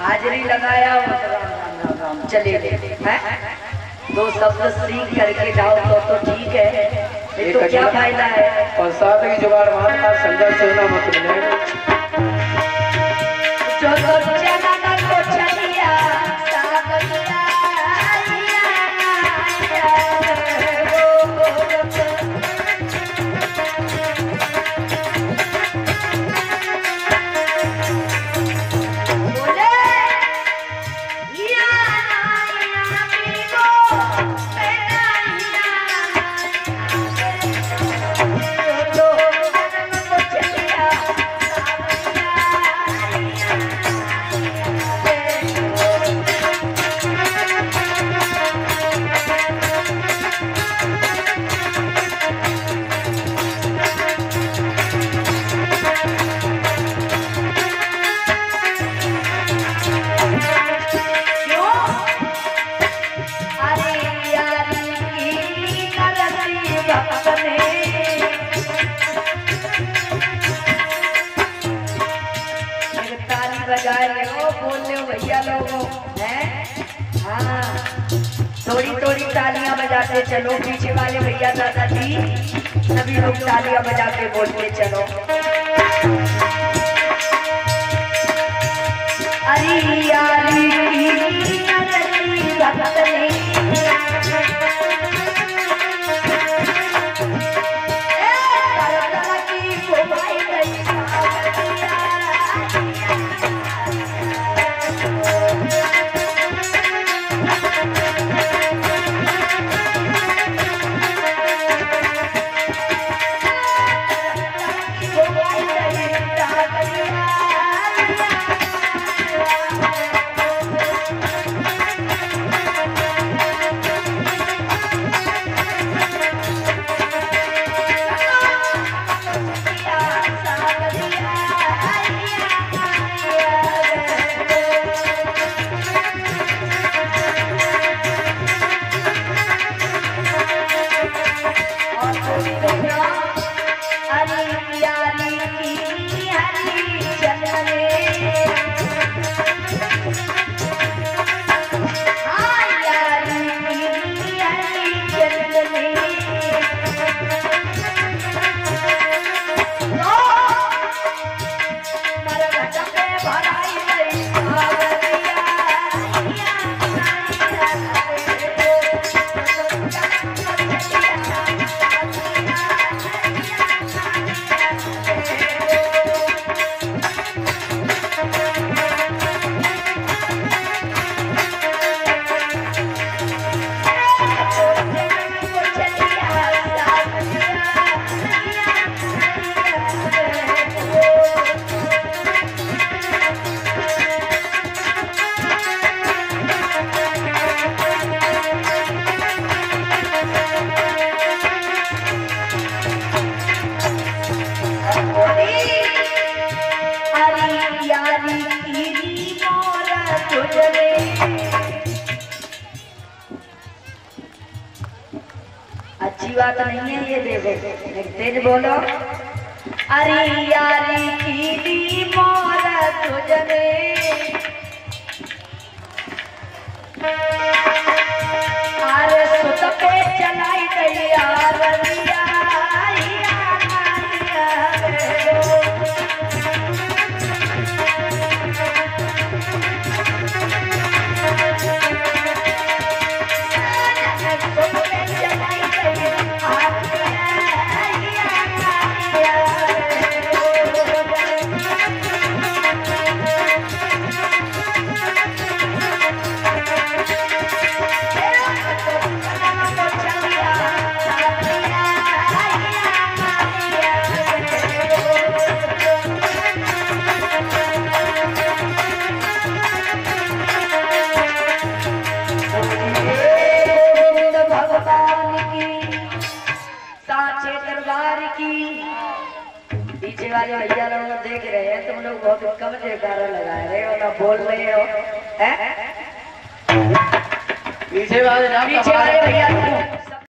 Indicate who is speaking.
Speaker 1: हाजिरी लगाया मतलब राम राम राम चले गए हैं? दो शब्द सीख करके जाओ तो तो ठीक है। तो क्या फ़ायदा है?
Speaker 2: और साथ ही जुगाड़ मारना संघर्ष होना मत
Speaker 1: रहे हो बोल भैया लोगों, हैं? हाँ। थोड़ी थोड़ी तालियाँ बजाते चलो, पीछे वाले भैया दादा जी सभी लोग तालियाँ बजाते बोलते चलो। अरे यारी बात नहीं है ये देखो। एक तेज बोलो। अरे यारी की मोर तुझने अरे पीछे वाले भैया लोग देख रहे हैं तुम लोग बहुत कम जयकारा लगा रहे हो ना बोल रहे हो हैं?
Speaker 2: पीछे वाले
Speaker 1: पीछे वाले भैया